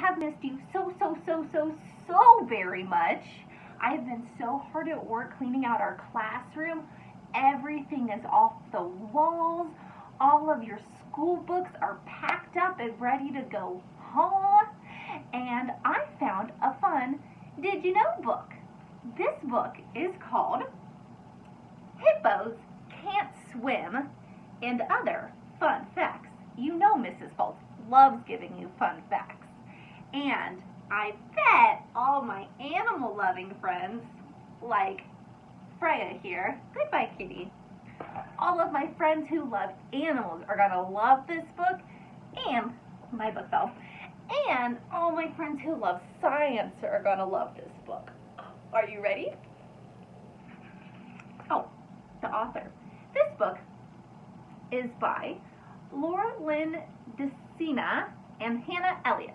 have missed you so, so, so, so, so very much. I have been so hard at work cleaning out our classroom. Everything is off the walls. All of your school books are packed up and ready to go home. And I found a fun Did You Know book. This book is called Hippos Can't Swim and Other Fun Facts. You know Mrs. Fultz loves giving you fun facts. And I bet all my animal loving friends, like Freya here, goodbye kitty, all of my friends who love animals are going to love this book and my book fell. And all my friends who love science are going to love this book. Are you ready? Oh, the author. This book is by Laura Lyn DiSiena and Hannah Eliot.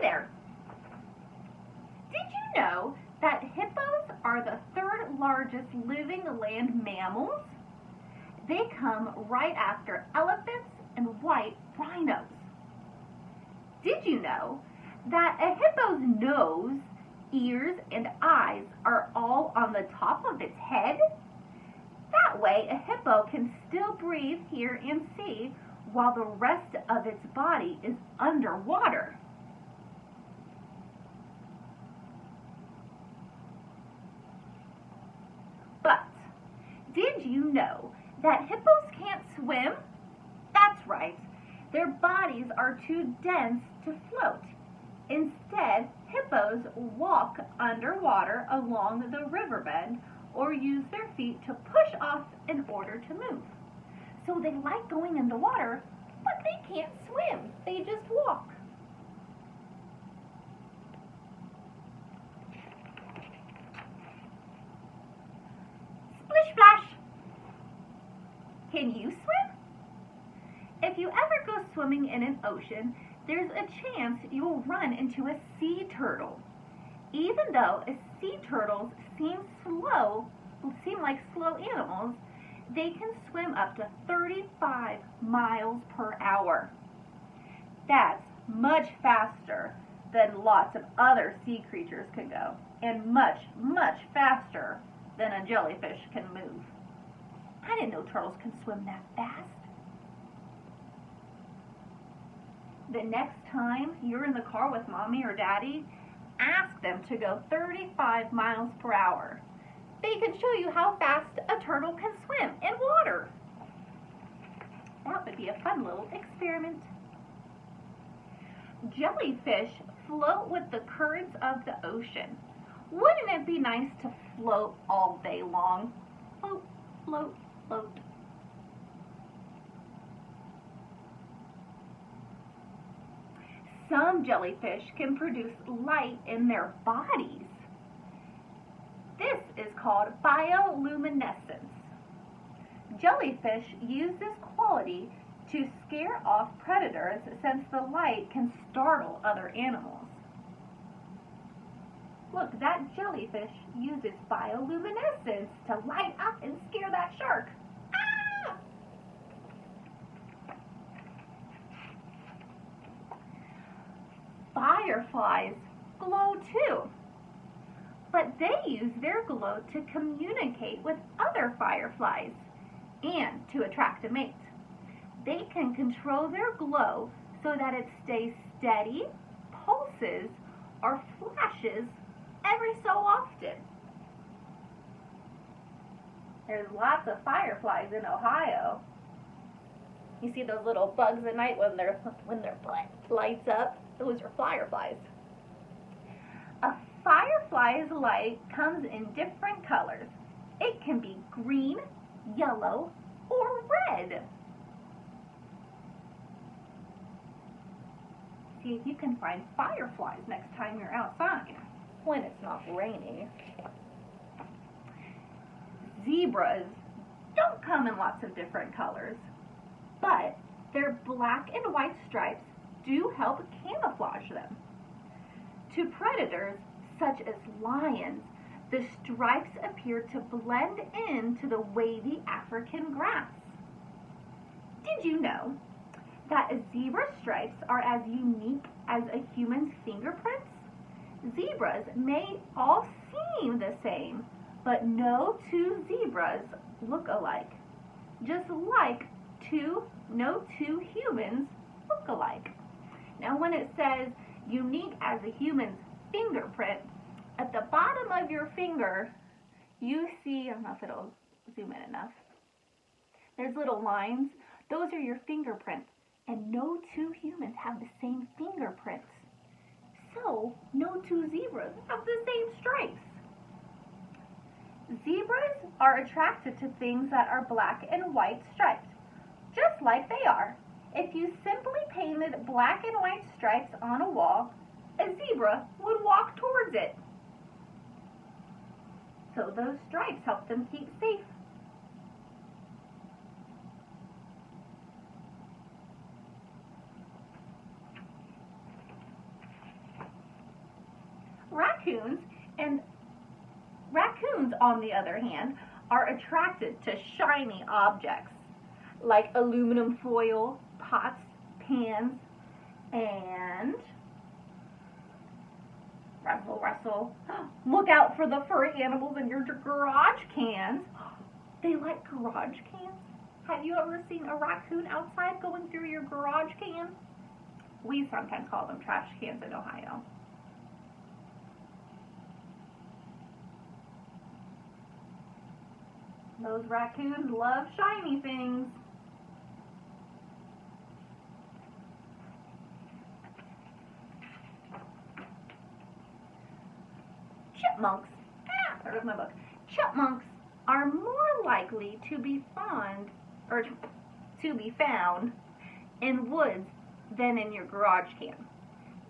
There! Did you know that hippos are the third largest living land mammals? They come right after elephants and white rhinos. Did you know that a hippo's nose, ears, and eyes are all on the top of its head? That way, a hippo can still breathe, hear, and see while the rest of its body is underwater. But did you know that hippos can't swim? That's right. Their bodies are too dense to float. Instead, hippos walk underwater along the riverbed or use their feet to push off in order to move. So they like going in the water, but they can't swim. They just walk. Can you swim? If you ever go swimming in an ocean, there's a chance you will run into a sea turtle. Even though sea turtles seem slow, seem like slow animals, they can swim up to 35 miles per hour. That's much faster than lots of other sea creatures can go, and much, much faster than a jellyfish can move. I didn't know turtles can swim that fast. The next time you're in the car with mommy or daddy, ask them to go 35 miles per hour. They can show you how fast a turtle can swim in water. That would be a fun little experiment. Jellyfish float with the currents of the ocean. Wouldn't it be nice to float all day long? Float, float, float. Some jellyfish can produce light in their bodies. This is called bioluminescence. Jellyfish use this quality to scare off predators since the light can startle other animals. Look, that jellyfish uses bioluminescence to light up and scare that shark. Ah! Fireflies glow too, but they use their glow to communicate with other fireflies and to attract a mate. They can control their glow so that it stays steady, pulses, or flashes every so often. There's lots of fireflies in Ohio. You see those little bugs at night when their when their lights up? Those are fireflies. A firefly's light comes in different colors. It can be green, yellow, or red. See if you can find fireflies next time you're outside when it's not raining. Zebras don't come in lots of different colors, but their black and white stripes do help camouflage them. To predators, such as lions, the stripes appear to blend into the wavy African grass. Did you know that zebra stripes are as unique as a human's fingerprints? Zebras may all seem the same, but no two zebras look alike. Just like two, no two humans look alike. Now when it says unique as a human's fingerprint, at the bottom of your finger, you see, I don't know if it'll zoom in enough, there's little lines. Those are your fingerprints. And no two humans have the same fingerprints. So, no two zebras have the same stripes. Zebras are attracted to things that are black and white striped, just like they are. If you simply painted black and white stripes on a wall, a zebra would walk towards it. So those stripes help them keep safe. Raccoons and raccoons, on the other hand, are attracted to shiny objects like aluminum foil, pots, pans, and rustle, rustle. Look out for the furry animals in your garage cans. They like garage cans. Have you ever seen a raccoon outside going through your garage can? We sometimes call them trash cans in Ohio. Those raccoons love shiny things. Chipmunks, ah, there goes my book. Chipmunks are more likely to be fond, or to be found in woods than in your garage can.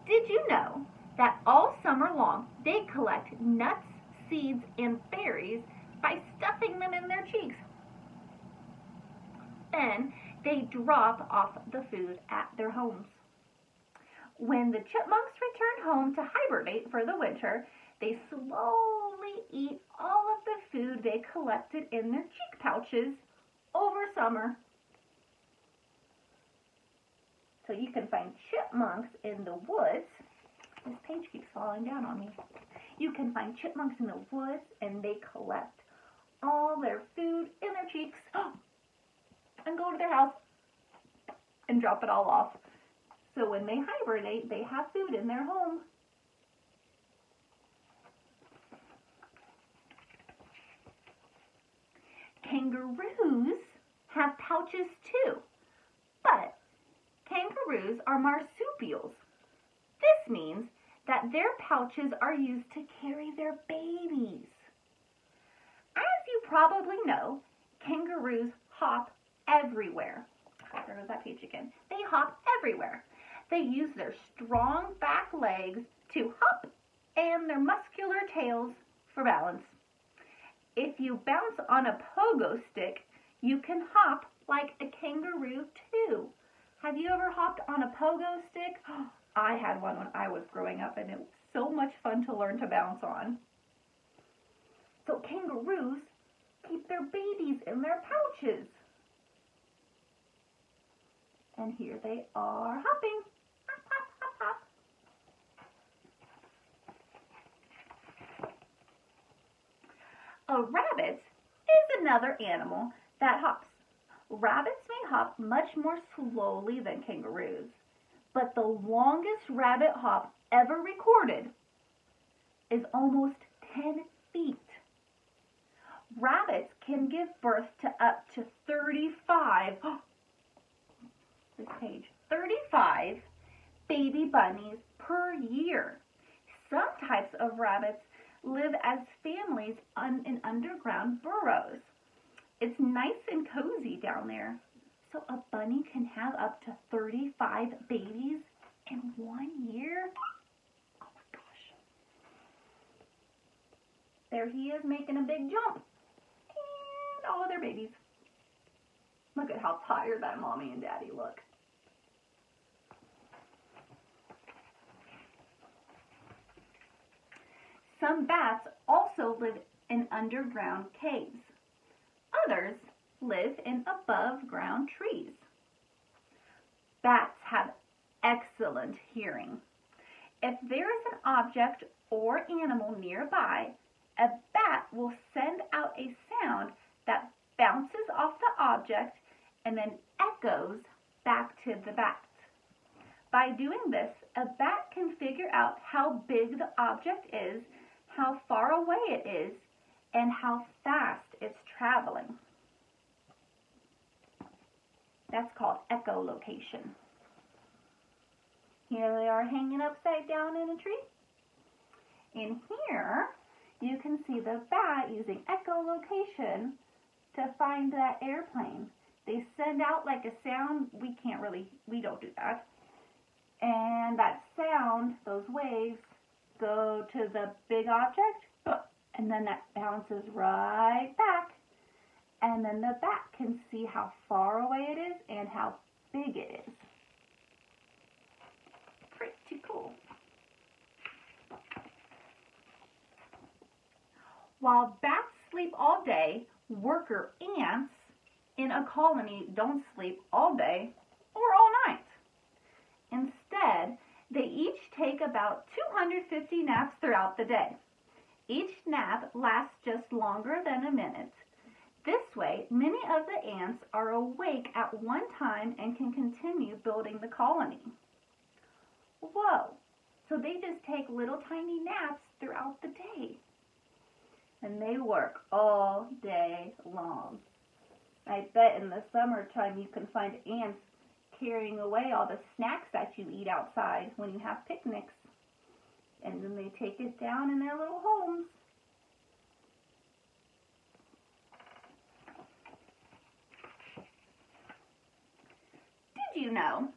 Did you know that all summer long they collect nuts, seeds, and berries by stuffing them in their cheeks. Then they drop off the food at their homes. When the chipmunks return home to hibernate for the winter, they slowly eat all of the food they collected in their cheek pouches over summer. So you can find chipmunks in the woods. This page keeps falling down on me. You can find chipmunks in the woods and they collect all their food in their cheeks and go to their house and drop it all off. So when they hibernate, they have food in their home. Kangaroos have pouches too, but kangaroos are marsupials. This means that their pouches are used to carry their babies As you probably know, kangaroos hop everywhere. There goes that page again. They hop everywhere. They use their strong back legs to hop and their muscular tails for balance. If you bounce on a pogo stick, you can hop like a kangaroo too. Have you ever hopped on a pogo stick? I had one when I was growing up and it was so much fun to learn to bounce on. So kangaroos keep their babies in their pouches. And here they are hopping. A rabbit is another animal that hops. Rabbits may hop much more slowly than kangaroos, but the longest rabbit hop ever recorded is almost 10 feet rabbits can give birth to up to 35, this page, 35 baby bunnies per year. Some types of rabbits live as families in underground burrows. It's nice and cozy down there. So a bunny can have up to 35 babies in one year? Oh my gosh. There he is making a big jump And all of their babies. Look at how tired that mommy and daddy look. Some bats also live in underground caves. Others live in above ground trees. Bats have excellent hearing. If there is an object or animal nearby, a bat will send out a sound that bounces off the object and then echoes back to the bat. By doing this, a bat can figure out how big the object is, how far away it is, and how fast it's traveling. That's called echolocation. Here they are hanging upside down in a tree. In here, you can see the bat using echolocation to find that airplane. They send out like a sound. We can't really, we don't do that. And that sound, those waves, go to the big object, and then that bounces right back. And then the bat can see how far away it is and how big it is. Pretty cool. While bats sleep all day, worker ants in a colony don't sleep all day or all night. Instead, they each take about 250 naps throughout the day. Each nap lasts just longer than a minute. This way, many of the ants are awake at one time and can continue building the colony. Whoa! So they just take little tiny naps throughout the day and they work all day long. I bet in the summertime you can find ants carrying away all the snacks that you eat outside when you have picnics. And then they take it down in their little homes. Did you know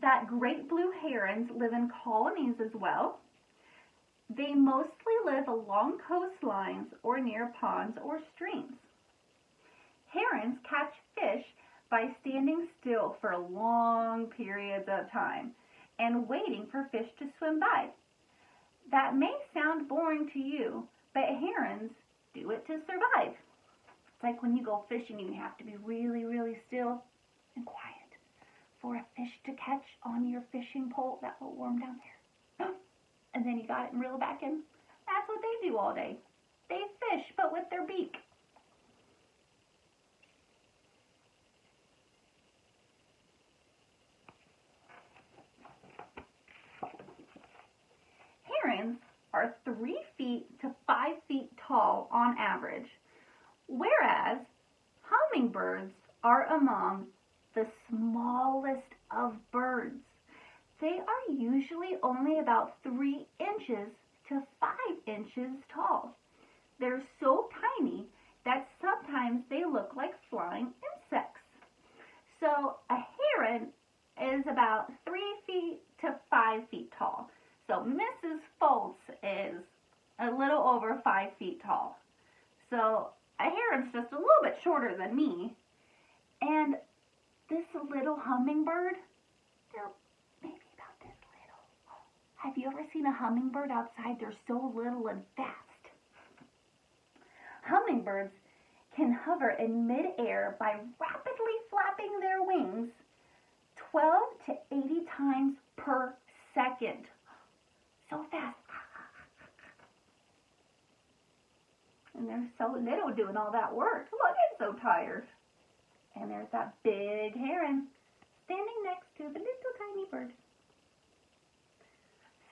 that great blue herons live in colonies as well? They mostly live along coastlines or near ponds or streams. Herons catch fish by standing still for long periods of time and waiting for fish to swim by. That may sound boring to you, but herons do it to survive. It's like when you go fishing, you have to be really, really still and quiet for a fish to catch on your fishing pole, that little worm down there and then you got it and reel it back in. That's what they do all day. They fish, but with their beak. Herons are three feet to five feet tall on average, whereas hummingbirds are among the smallest of birds they are usually only about 3 inches to 5 inches tall. They're so tiny that sometimes they look like flying insects. So a heron is about 3 feet to 5 feet tall. So Mrs. Fultz is a little over 5 feet tall. So a heron's just a little bit shorter than me. And this little hummingbird, they're maybe about this little. have you ever seen a hummingbird outside? They're so little and fast. Hummingbirds can hover in midair by rapidly flapping their wings 12 to 80 times per second. So fast. And they're so little doing all that work. Look, it's so tired. And there's that big heron standing next to the little tiny bird.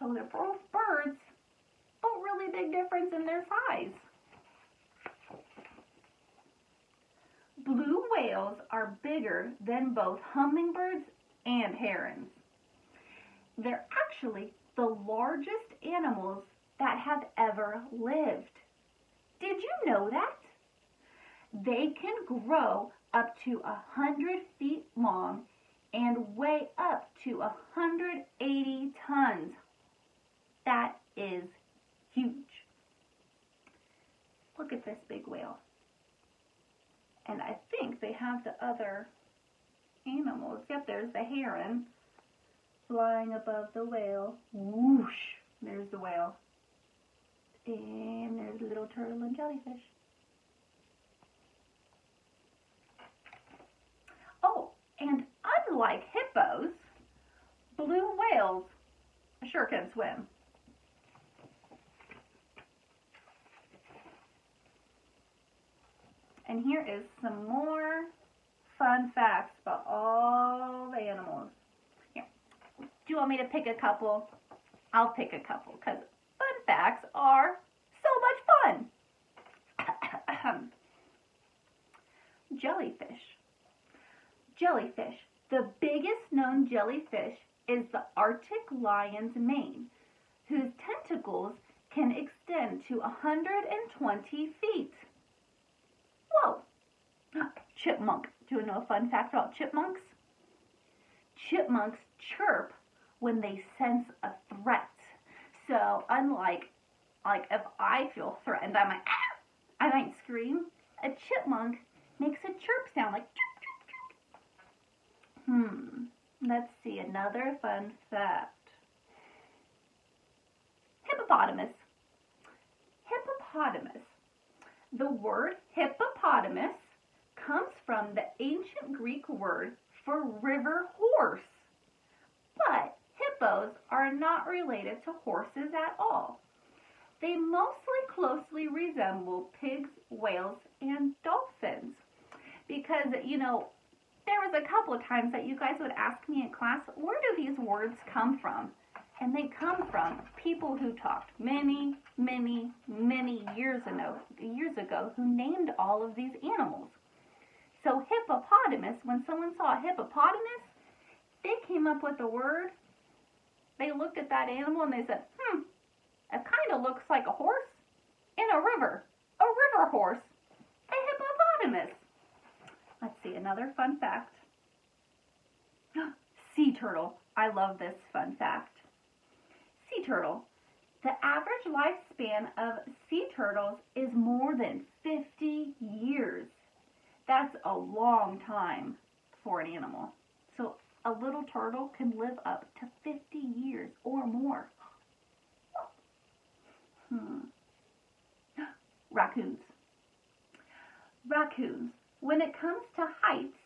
So they're both birds, but really big difference in their size. Blue whales are bigger than both hummingbirds and herons. They're actually the largest animals that have ever lived. Did you know that? They can grow up to a hundred feet long and weigh up to 180 tons. That is huge. Look at this big whale. And I think they have the other animals. Yep, there's the heron flying above the whale. Whoosh! There's the whale. And there's a little turtle and jellyfish. Oh, and unlike hippos, blue whales sure can swim. And here is some more fun facts about all the animals. You want me to pick a couple? I'll pick a couple because fun facts are so much fun. jellyfish. Jellyfish. The biggest known jellyfish is the Arctic lion's mane, whose tentacles can extend to 120 feet. Whoa! Chipmunk. Do you know a fun fact about chipmunks? Chipmunks chirp when they sense a threat. So unlike like if I feel threatened, I might ah! I might scream. A chipmunk makes a chirp sound like chirp, chirp, chirp. Hmm. Let's see another fun fact. Hippopotamus. Hippopotamus. The word hippopotamus comes from the ancient Greek word for river horse. Are not related to horses at all. They mostly closely resemble pigs, whales, and dolphins. Because, you know, there was a couple of times that you guys would ask me in class, where do these words come from? And they come from people who talked many, many, many years ago, years ago who named all of these animals. So hippopotamus, when someone saw a hippopotamus, they came up with a word. They looked at that animal and they said, hmm, it kind of looks like a horse in a river. A river horse. A hippopotamus. Let's see, another fun fact. sea turtle. I love this fun fact. Sea turtle. The average lifespan of sea turtles is more than 50 years. That's a long time for an animal. So a little turtle can live up to 50 years or more. Hmm. Raccoons. Raccoons. When it comes to heights,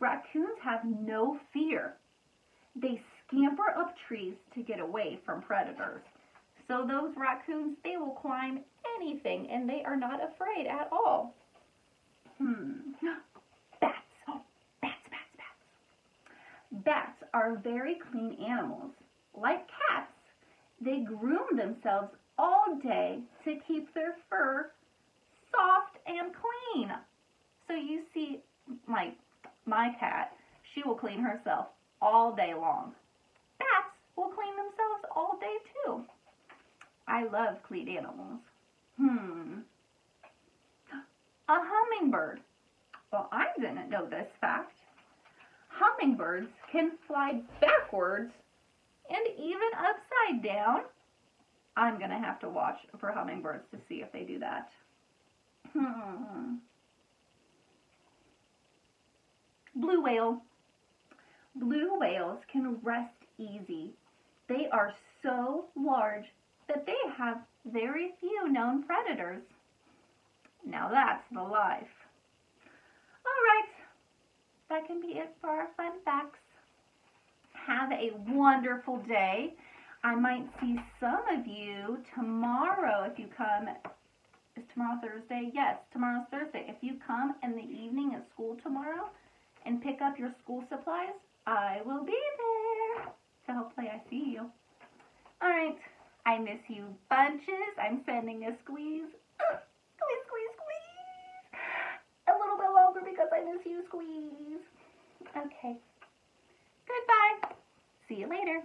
raccoons have no fear. They scamper up trees to get away from predators. So those raccoons, they will climb anything and they are not afraid at all. Hmm. Bats. Oh, bats, bats, bats. Are very clean animals. Like cats, they groom themselves all day to keep their fur soft and clean. So you see my my cat, she will clean herself all day long. Bats will clean themselves all day too. I love clean animals. Hmm. A hummingbird. Well, I didn't know this fact. Hummingbirds can fly backwards and even upside down. I'm going to have to watch for hummingbirds to see if they do that. Hmm. Blue whale. Blue whales can rest easy. They are so large that they have very few known predators. Now that's the life. Can be it for our fun facts. Have a wonderful day. I might see some of you tomorrow if you come. Is tomorrow Thursday? Yes, tomorrow's Thursday. If you come in the evening at school tomorrow and pick up your school supplies, I will be there. So hopefully I see you. All right. I miss you bunches. I'm sending a squeeze. squeeze, squeeze, squeeze. A little bit longer because I miss you, squeeze. Okay. Goodbye. See you later.